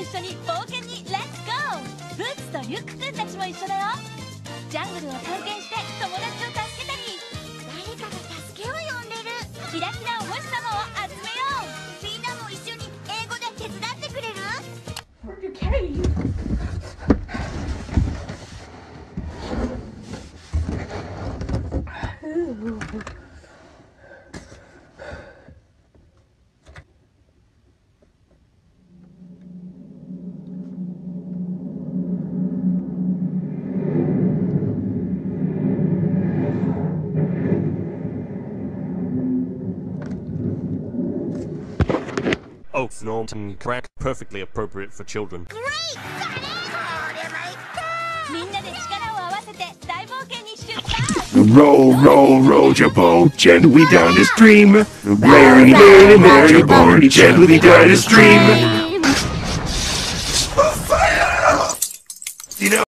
一緒に冒険にレッツゴーブーツとリュックくんたちも一緒だよ。ジャングルを探検して友達を助けたり。誰かが助けを呼んでる。キラキラお星様を集めよう。みんなも一緒に英語で手伝ってくれる？Ooh. Oaks Norton crack, perfectly appropriate for children. Great! Roll, roll, roll your boat, gently down the stream. Rarely, rarely, rarely, your boat, gently down the stream.